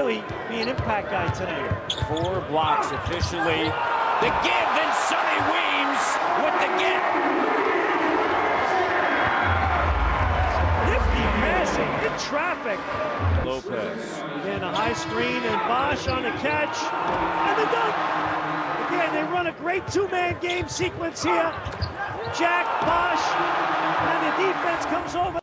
Really be an impact guy tonight. Four blocks officially. The give and Sonny Weems with the get. Nifty passing in traffic. Lopez. Again, a high screen and Bosh on the catch. And the dunk. Again, they run a great two-man game sequence here. Jack, Bosh, and the defense comes over.